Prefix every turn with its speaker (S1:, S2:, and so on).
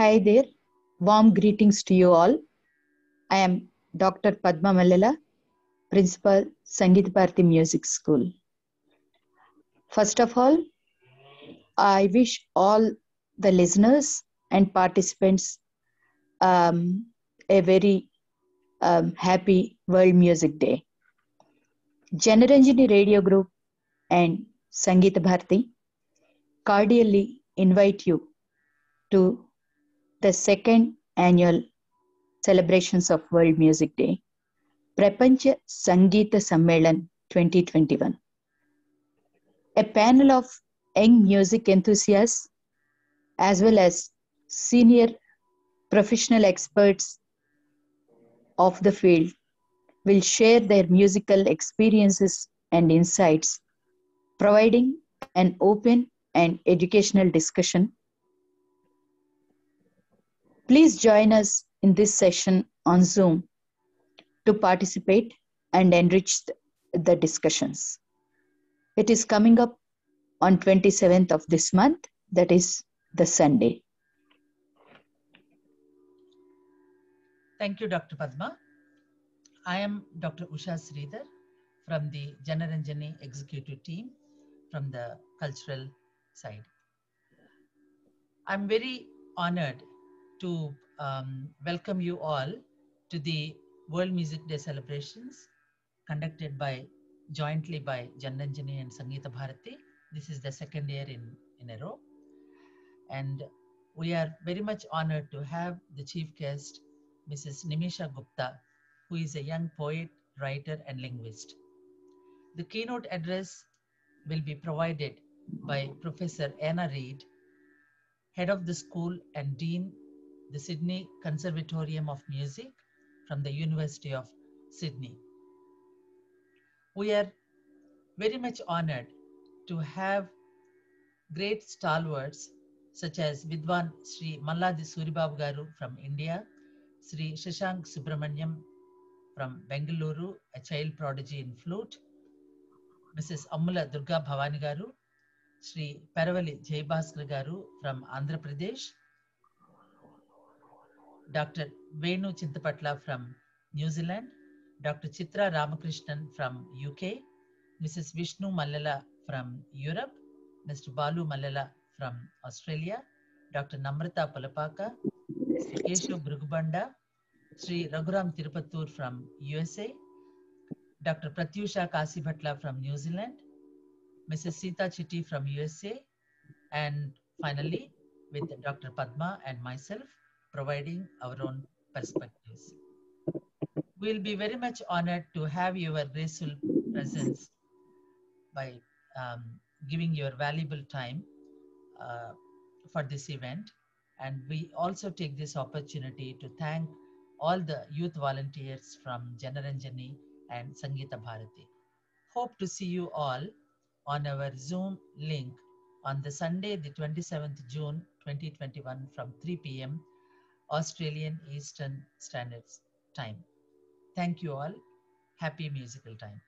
S1: Hi there. Warm greetings to you all. I am Dr. Padma Mallala, Principal Sangeet Bharati Music School. First of all, I wish all the listeners and participants um, a very um, happy World Music Day. Janaranjani Radio Group and Sangeet Bharati cordially invite you to the second annual celebrations of World Music Day, Prapancha Sangeetha Sammelan 2021. A panel of young music enthusiasts as well as senior professional experts of the field will share their musical experiences and insights, providing an open and educational discussion. Please join us in this session on Zoom to participate and enrich the discussions. It is coming up on 27th of this month, that is the Sunday.
S2: Thank you, Dr. Padma. I am Dr. Usha Sridhar from the Janaranjani executive team from the cultural side. I'm very honored to um, welcome you all to the World Music Day celebrations conducted by jointly by Janaranjani and Sangeeta Bharati. This is the second year in, in a row. And we are very much honored to have the chief guest, Mrs. Nimeesha Gupta, who is a young poet, writer, and linguist. The keynote address will be provided by Professor Anna Reid, head of the school and dean, the Sydney Conservatorium of Music from the University of Sydney. We are very much honored to have great stalwarts such as Vidwan Sri Malladi Suribabu Garu from India, Sri Shashank Subramanyam from Bengaluru, a child prodigy in flute, Mrs. Amula Durga Bhavani Garu, Sri Paravali Jayabhaskar Garu from Andhra Pradesh, Dr. Venu Chintapatla from New Zealand, Dr. Chitra Ramakrishnan from UK, Mrs. Vishnu Mallala from Europe, Mr. Balu Mallala from Australia, Dr. Namrata Palapaka, Mr. Keshav Brugubanda, Sri Raghuram Tirupatur from USA, Dr. Pratyusha Kasibhatla from New Zealand, Mrs. Sita Chitti from USA, and finally with Dr. Padma and myself providing our own perspectives. We'll be very much honored to have your graceful presence by um, giving your valuable time uh, for this event. And we also take this opportunity to thank all the youth volunteers from Janaranjani and Sangeeta Bharati. Hope to see you all on our Zoom link on the Sunday, the 27th June 2021 from 3 p.m. Australian Eastern Standard Time. Thank you all. Happy musical time.